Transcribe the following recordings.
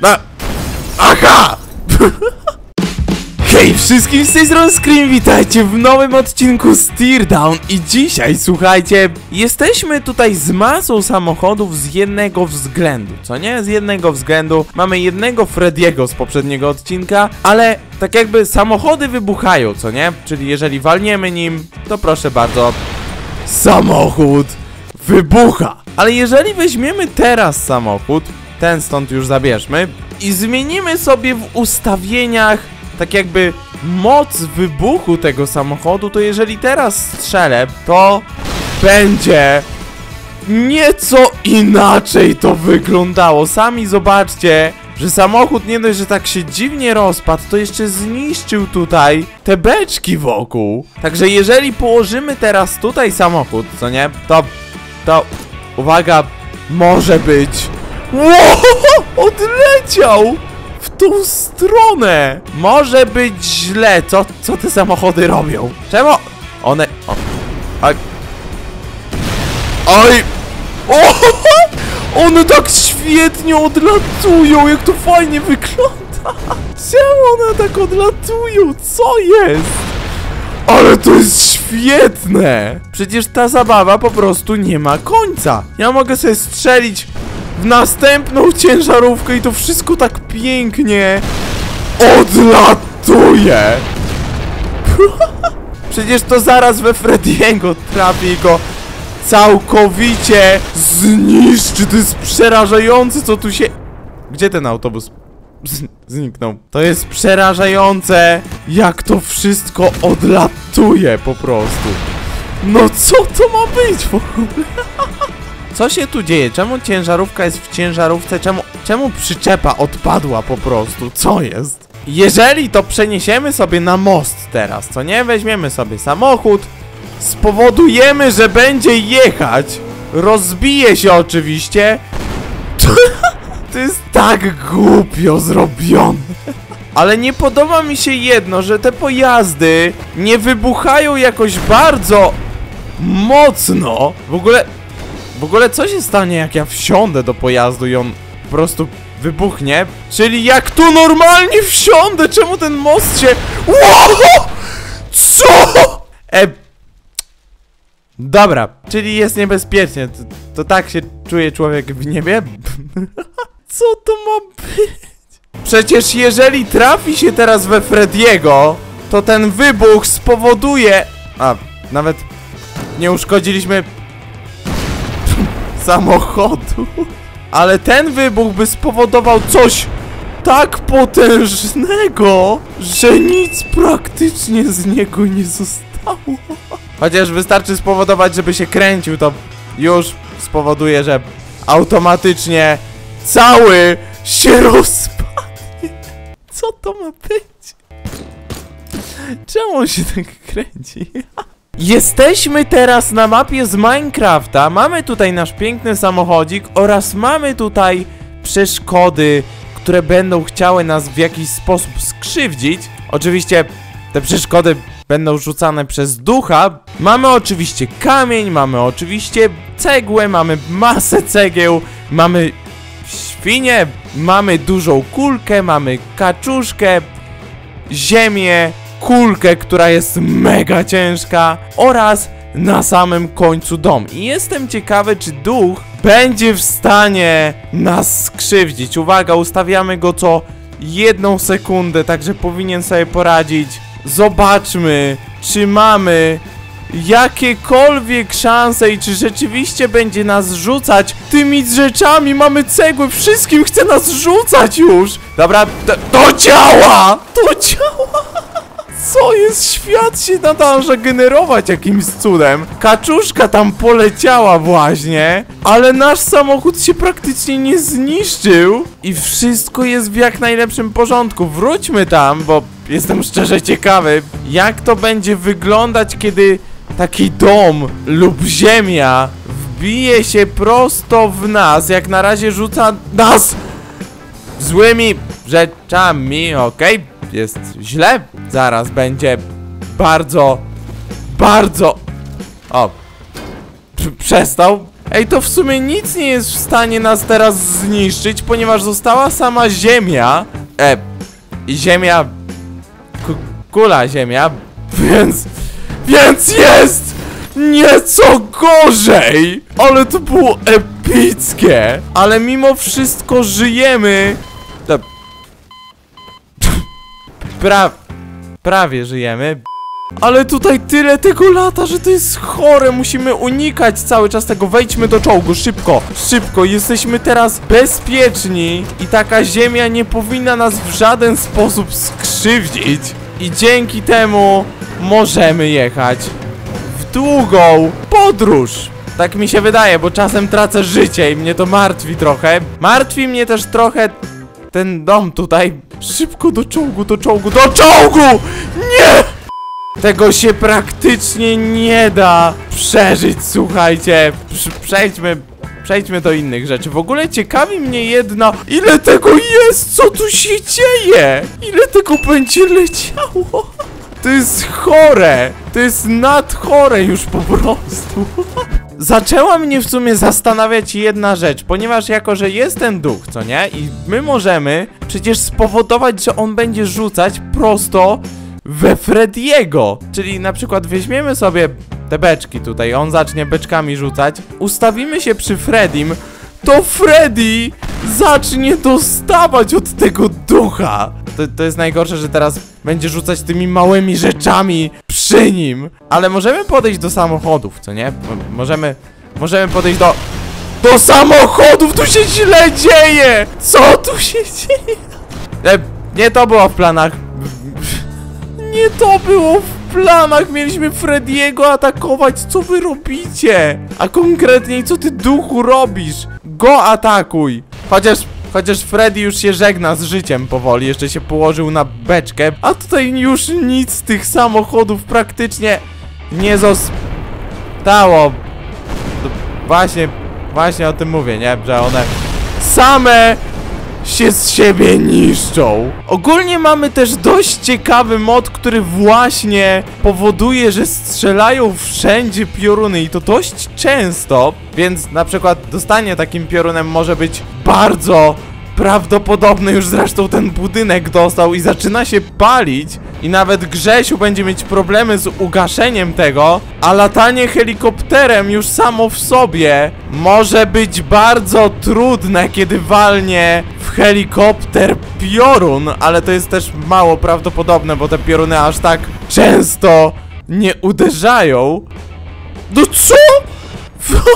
Na... Aha! Hej wszystkim z tej strony Scream, witajcie w nowym odcinku Steer Down i dzisiaj, słuchajcie, jesteśmy tutaj z masą samochodów z jednego względu, co nie? Z jednego względu, mamy jednego Frediego z poprzedniego odcinka, ale tak jakby samochody wybuchają, co nie? Czyli jeżeli walniemy nim, to proszę bardzo, samochód wybucha. Ale jeżeli weźmiemy teraz samochód, ten stąd już zabierzmy i zmienimy sobie w ustawieniach tak jakby moc wybuchu tego samochodu, to jeżeli teraz strzelę, to będzie nieco inaczej to wyglądało. Sami zobaczcie, że samochód nie dość, że tak się dziwnie rozpadł, to jeszcze zniszczył tutaj te beczki wokół. Także jeżeli położymy teraz tutaj samochód, co nie, to, to, uwaga, może być... Wow, odleciał! w tą stronę! Może być źle. Co, co te samochody robią? Czemu? One... O, oj... Oj! O! One tak świetnie odlatują, jak to fajnie wygląda! Czemu one tak odlatują? Co jest? Ale to jest świetne! Przecież ta zabawa po prostu nie ma końca. Ja mogę sobie strzelić w następną ciężarówkę i to wszystko tak pięknie odlatuje. Przecież to zaraz we Frediego trafi go całkowicie zniszczy. To jest przerażające, co tu się... Gdzie ten autobus zniknął? To jest przerażające, jak to wszystko odlatuje po prostu. No co to ma być w ogóle? Co się tu dzieje? Czemu ciężarówka jest w ciężarówce? Czemu, czemu przyczepa odpadła po prostu? Co jest? Jeżeli to przeniesiemy sobie na most teraz, co nie? Weźmiemy sobie samochód, spowodujemy, że będzie jechać, rozbije się oczywiście. To jest tak głupio zrobione. Ale nie podoba mi się jedno, że te pojazdy nie wybuchają jakoś bardzo mocno. W ogóle w ogóle co się stanie jak ja wsiądę do pojazdu i on po prostu wybuchnie? Czyli jak tu normalnie wsiądę, czemu ten most się... Wow! Co? E... Dobra, czyli jest niebezpiecznie, to, to tak się czuje człowiek w niebie? Co to ma być? Przecież jeżeli trafi się teraz we Frediego, to ten wybuch spowoduje... A, nawet nie uszkodziliśmy samochodu. Ale ten wybuch by spowodował coś tak potężnego, że nic praktycznie z niego nie zostało. Chociaż wystarczy spowodować, żeby się kręcił, to już spowoduje, że automatycznie cały się rozpadnie. Co to ma być? Czemu on się tak kręci? Jesteśmy teraz na mapie z Minecrafta, mamy tutaj nasz piękny samochodzik oraz mamy tutaj przeszkody, które będą chciały nas w jakiś sposób skrzywdzić. Oczywiście te przeszkody będą rzucane przez ducha. Mamy oczywiście kamień, mamy oczywiście cegłę, mamy masę cegieł, mamy świnie, mamy dużą kulkę, mamy kaczuszkę, ziemię, kulkę, która jest mega ciężka oraz na samym końcu dom. I jestem ciekawy, czy duch będzie w stanie nas skrzywdzić. Uwaga, ustawiamy go co jedną sekundę, także powinien sobie poradzić. Zobaczmy, czy mamy jakiekolwiek szanse i czy rzeczywiście będzie nas rzucać tymi rzeczami. Mamy cegły, wszystkim chce nas rzucać już. Dobra, to, to działa! To działa! Co jest? Świat się nadąża generować jakimś cudem. Kaczuszka tam poleciała właśnie, ale nasz samochód się praktycznie nie zniszczył i wszystko jest w jak najlepszym porządku. Wróćmy tam, bo jestem szczerze ciekawy, jak to będzie wyglądać, kiedy taki dom lub ziemia wbije się prosto w nas, jak na razie rzuca nas złymi rzeczami, okej? Okay? Jest źle. Zaraz będzie bardzo, bardzo... O, przestał. Ej, to w sumie nic nie jest w stanie nas teraz zniszczyć, ponieważ została sama Ziemia. E, Ziemia... Ku, kula Ziemia, więc... Więc jest! Nieco gorzej! Ale to było epickie! Ale mimo wszystko żyjemy! E, Pra... Prawie żyjemy. Ale tutaj tyle tego lata, że to jest chore. Musimy unikać cały czas tego. Wejdźmy do czołgu, szybko, szybko. Jesteśmy teraz bezpieczni i taka ziemia nie powinna nas w żaden sposób skrzywdzić. I dzięki temu możemy jechać w długą podróż. Tak mi się wydaje, bo czasem tracę życie i mnie to martwi trochę. Martwi mnie też trochę ten dom tutaj. Szybko do czołgu, do czołgu, do czołgu! Nie! Tego się praktycznie nie da przeżyć, słuchajcie. Prz przejdźmy, przejdźmy do innych rzeczy. W ogóle ciekawi mnie jedno, ile tego jest, co tu się dzieje? Ile tego będzie leciało? To jest chore, to jest nadchore już po prostu. Zaczęła mnie w sumie zastanawiać jedna rzecz, ponieważ jako, że jest ten duch, co nie? I my możemy przecież spowodować, że on będzie rzucać prosto we Frediego. Czyli na przykład weźmiemy sobie te beczki tutaj, on zacznie beczkami rzucać, ustawimy się przy Fredim, to Freddy zacznie dostawać od tego ducha. To, to jest najgorsze, że teraz będzie rzucać tymi małymi rzeczami przy nim. Ale możemy podejść do samochodów, co nie? Możemy, możemy podejść do... Do samochodów! Tu się źle dzieje! Co tu się dzieje? E, nie to było w planach. Nie to było w planach. Mieliśmy Frediego atakować. Co wy robicie? A konkretniej, co ty duchu robisz? Go atakuj. Chociaż, chociaż Freddy już się żegna z życiem powoli. Jeszcze się położył na beczkę. A tutaj już nic z tych samochodów praktycznie nie zostało. Właśnie, właśnie o tym mówię, nie? Że one same się z siebie niszczą. Ogólnie mamy też dość ciekawy mod, który właśnie powoduje, że strzelają wszędzie pioruny i to dość często, więc na przykład dostanie takim piorunem może być bardzo prawdopodobne już zresztą ten budynek dostał i zaczyna się palić i nawet Grzesiu będzie mieć problemy z ugaszeniem tego, a latanie helikopterem już samo w sobie może być bardzo trudne, kiedy walnie w helikopter piorun, ale to jest też mało prawdopodobne, bo te pioruny aż tak często nie uderzają. No co?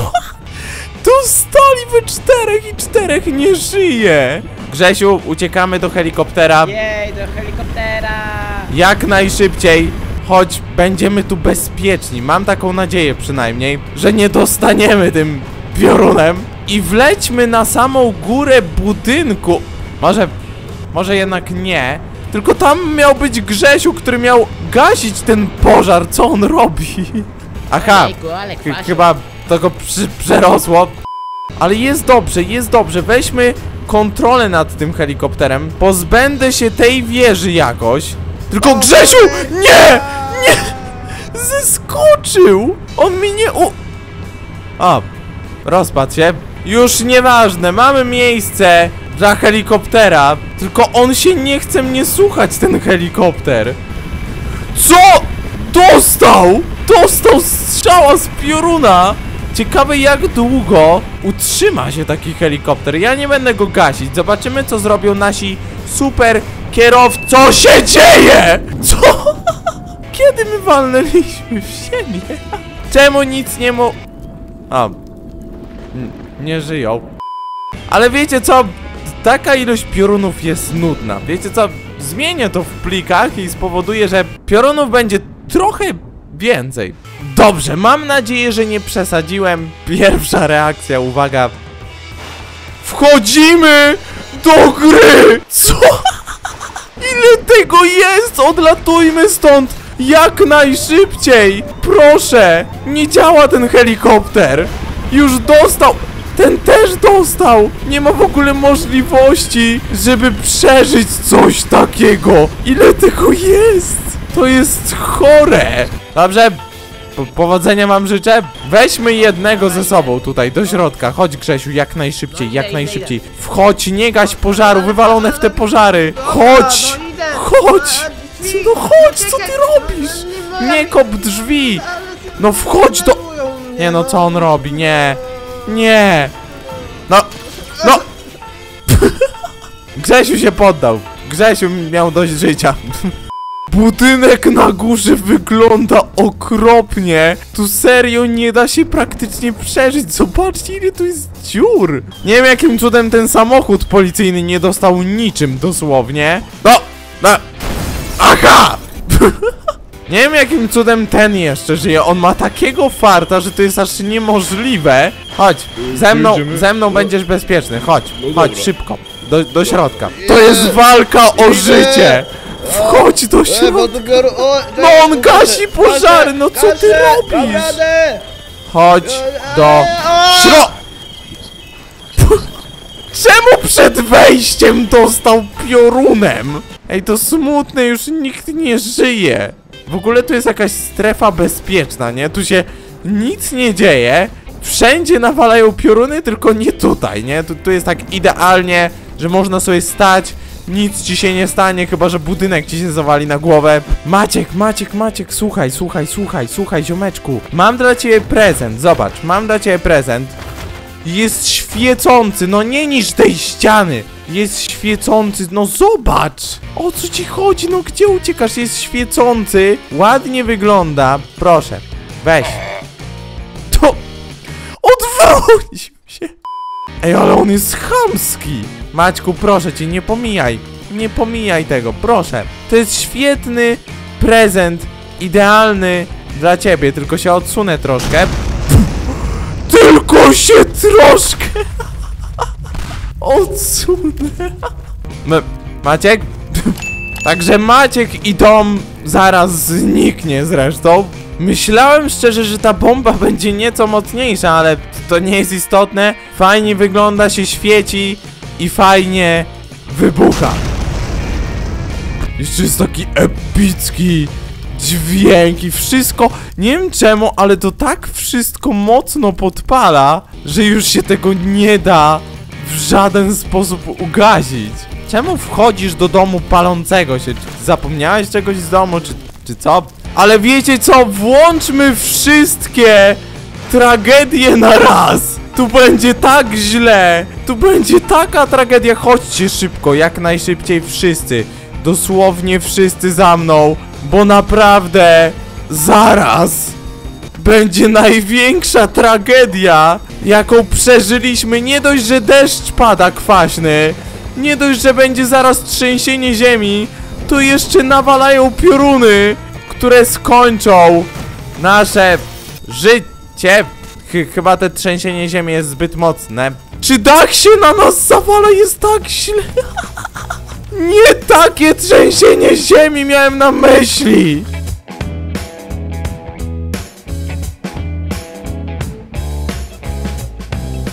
Dostali we czterech i czterech nie żyje. Grzesiu, uciekamy do helikoptera. Jej, do helikoptera! Jak najszybciej, choć będziemy tu bezpieczni. Mam taką nadzieję przynajmniej, że nie dostaniemy tym piorunem. I wlećmy na samą górę budynku. Może, może jednak nie. Tylko tam miał być Grzesiu, który miał gasić ten pożar. Co on robi? Aha, ch- chyba to go przerosło. Ale jest dobrze, jest dobrze. Weźmy kontrolę nad tym helikopterem. Pozbędę się tej wieży jakoś. Tylko Grzesiu! Nie! Nie! Zeskoczył! On mi nie u... O, rozpadł się. Już nieważne, mamy miejsce dla helikoptera. Tylko on się nie chce mnie słuchać, ten helikopter. Co? Dostał! Dostał strzała z pioruna! Ciekawe jak długo utrzyma się taki helikopter. Ja nie będę go gasić. Zobaczymy co zrobią nasi super kierowcy. Co się dzieje? Co? Kiedy my walnęliśmy w ziemię? Czemu nic nie mu... A. Nie żyją. Ale wiecie co? Taka ilość piorunów jest nudna. Wiecie co? Zmienię to w plikach i spowoduje, że piorunów będzie trochę więcej. Dobrze, mam nadzieję, że nie przesadziłem. Pierwsza reakcja, uwaga. Wchodzimy do gry! Co? Ile tego jest? Odlatujmy stąd jak najszybciej! Proszę! Nie działa ten helikopter! Już dostał! Ten też dostał! Nie ma w ogóle możliwości, żeby przeżyć coś takiego! Ile tego jest? To jest chore! Dobrze, Po powodzenia wam życzę. Weźmy jednego ze sobą tutaj do środka. Chodź Grzesiu, jak najszybciej, jak najszybciej. Wchodź, nie gaś pożaru, wywalone w te pożary. Chodź! No idę. Chodź! No chodź, co ty robisz? no, no, Nie kop drzwi! No wchodź do... Nie no, co on robi? Nie. Nie. No, no. Grzesiu się poddał. Grzesiu miał dość życia. Budynek na górze wygląda okropnie. Tu serio nie da się praktycznie przeżyć. Zobaczcie ile tu jest dziur. Nie wiem jakim cudem ten samochód policyjny nie dostał niczym dosłownie. No, no. Aha! Nie wiem jakim cudem ten jeszcze żyje. On ma takiego farta, że to jest aż niemożliwe. Chodź, ze mną, ze mną No. będziesz bezpieczny. Chodź, No chodź szybko. Do, do środka. To jest walka o życie. Wchodź do E, środka. No on gasi pożary, no co ty robisz? Chodź do E, o! śro... Czemu przed wejściem dostał piorunem? Ej, to smutne, już nikt nie żyje. W ogóle tu jest jakaś strefa bezpieczna, nie? Tu się nic nie dzieje. Wszędzie nawalają pioruny, tylko nie tutaj, nie? Tu, tu jest tak idealnie, że można sobie stać, nic ci się nie stanie, chyba że budynek ci się zawali na głowę. Maciek, Maciek, Maciek, słuchaj, słuchaj, słuchaj, słuchaj, ziomeczku. Mam dla ciebie prezent, zobacz, mam dla ciebie prezent. Jest świecący, no nie niż tej ściany. Jest świecący, no zobacz! O co ci chodzi, no gdzie uciekasz? Jest świecący, ładnie wygląda. Proszę, weź. To... Odwrócił się. Ej, ale on jest chamski. Maćku, proszę cię, nie pomijaj. Nie pomijaj tego, proszę. To jest świetny prezent, idealny dla ciebie, tylko się odsunę troszkę. Tylko się troszkę odsunę. M Maciek? Także Maciek i dom zaraz zniknie zresztą. Myślałem szczerze, że ta bomba będzie nieco mocniejsza, ale to nie jest istotne. Fajnie wygląda, się świeci i fajnie wybucha. Jeszcze jest taki epicki dźwięk i wszystko. Nie wiem czemu, ale to tak wszystko mocno podpala, że już się tego nie da w żaden sposób ugazić. Czemu wchodzisz do domu palącego się? Czy zapomniałeś czegoś z domu, czy, czy co? Ale wiecie co? Włączmy wszystkie tragedie na raz! Tu będzie tak źle! Tu będzie taka tragedia! Chodźcie szybko, jak najszybciej wszyscy! Dosłownie wszyscy za mną, bo naprawdę zaraz będzie największa tragedia, jaką przeżyliśmy. Nie dość, że deszcz pada kwaśny, nie dość, że będzie zaraz trzęsienie ziemi, to jeszcze nawalają pioruny, które skończą nasze życie. Ch chyba te trzęsienie ziemi jest zbyt mocne. Czy dach się na nas zawala? Jest tak źle. Nie takie trzęsienie ziemi miałem na myśli.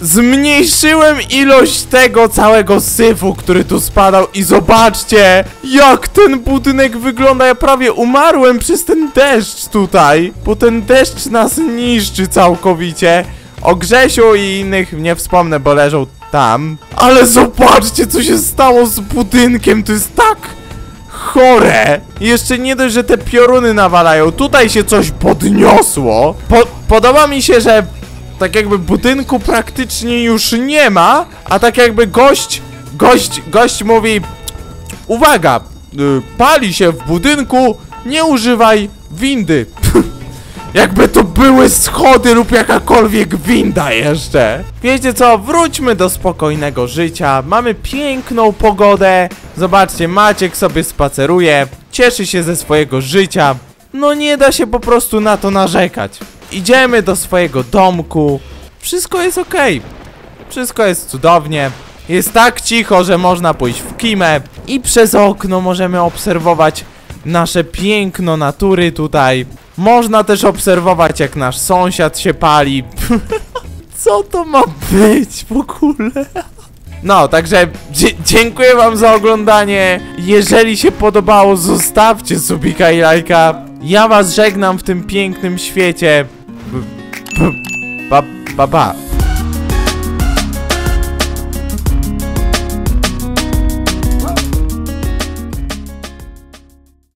Zmniejszyłem ilość tego całego syfu, który tu spadał i zobaczcie, jak ten budynek wygląda. Ja prawie umarłem przez ten deszcz tutaj, bo ten deszcz nas niszczy całkowicie. O Grzesiu i innych nie wspomnę, bo leżą tam. Ale zobaczcie, co się stało z budynkiem. To jest tak chore. Jeszcze nie dość, że te pioruny nawalają. Tutaj się coś podniosło. Po podoba mi się, że tak jakby budynku praktycznie już nie ma, a tak jakby gość, gość, gość mówi Uwaga, y, pali się w budynku, nie używaj windy. Jakby to były schody lub jakakolwiek winda jeszcze. Wiecie co, wróćmy do spokojnego życia. Mamy piękną pogodę. Zobaczcie, Maciek sobie spaceruje, cieszy się ze swojego życia. No nie da się po prostu na to narzekać. Idziemy do swojego domku. Wszystko jest ok. Wszystko jest cudownie. Jest tak cicho, że można pójść w kimę i przez okno możemy obserwować nasze piękno natury tutaj. Można też obserwować jak nasz sąsiad się pali. Co to ma być w ogóle? No, także dziękuję wam za oglądanie. Jeżeli się podobało, zostawcie subika i lajka. Ja was żegnam w tym pięknym świecie. B- ba.